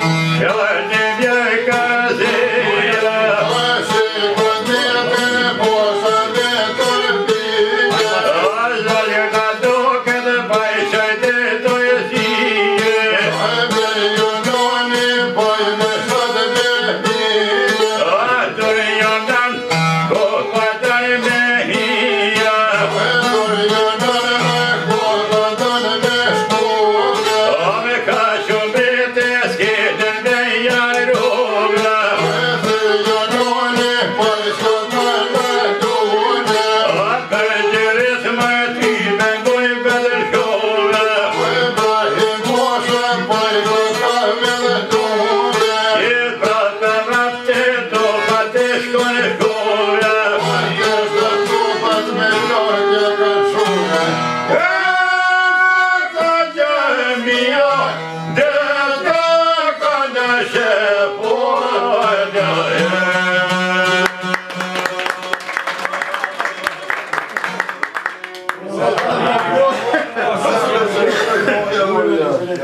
Killer 学不会呀！